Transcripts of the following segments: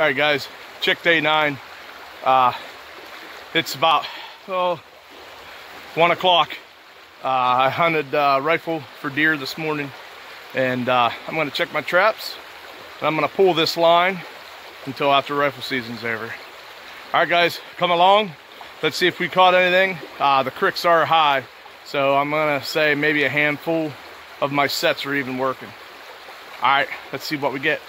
All right, guys, check day nine. Uh, it's about, well, one o'clock. Uh, I hunted uh, rifle for deer this morning and uh, I'm gonna check my traps and I'm gonna pull this line until after rifle season's over. All right, guys, come along. Let's see if we caught anything. Uh, the cricks are high, so I'm gonna say maybe a handful of my sets are even working. All right, let's see what we get.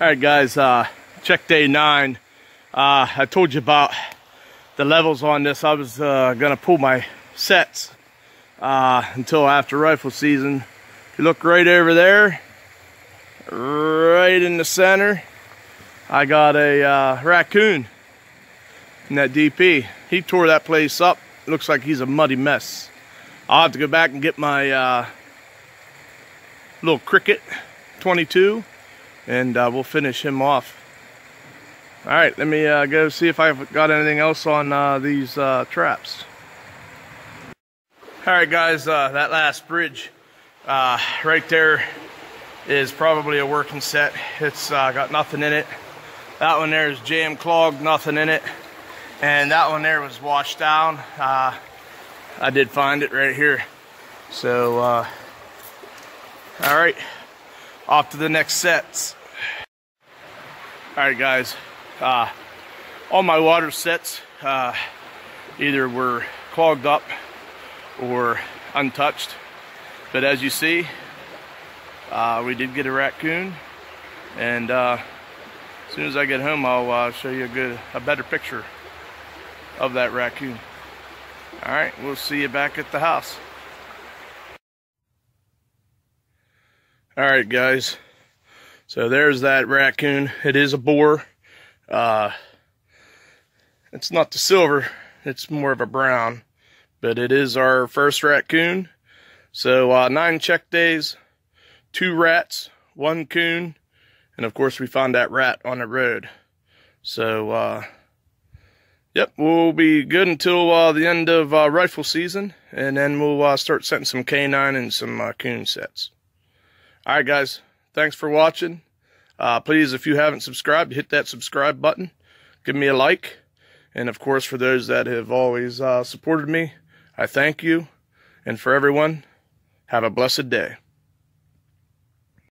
All right, guys, uh, check day nine. Uh, I told you about the levels on this. I was uh, gonna pull my sets uh, until after rifle season. If you look right over there, right in the center, I got a uh, raccoon in that DP. He tore that place up. looks like he's a muddy mess. I'll have to go back and get my uh, little Crickett 22 and uh, we'll finish him off. All right, let me uh, go see if I've got anything else on uh, these uh, traps. All right, guys, uh, that last bridge uh, right there is probably a working set. It's got nothing in it. That one there is jam clogged, nothing in it. And that one there was washed down. I did find it right here. So, all right, off to the next sets. All right, guys. Uh, all my water sets uh, either were clogged up or untouched. But as you see, uh, we did get a raccoon. And uh, as soon as I get home, I'll uh, show you a good, a better picture of that raccoon. All right, we'll see you back at the house. All right, guys. So there's that raccoon. It is a boar. Uh, it's not the silver, it's more of a brown, but it is our first raccoon. So uh, nine check days, two rats, one coon, and of course we found that rat on the road. So, uh, yep, we'll be good until uh, the end of uh, rifle season, and then we'll uh, start setting some canine and some uh, coon sets. All right, guys. Thanks for watching. Uh, please, if you haven't subscribed, hit that subscribe button. Give me a like. And of course, for those that have always uh, supported me, I thank you. And for everyone, have a blessed day.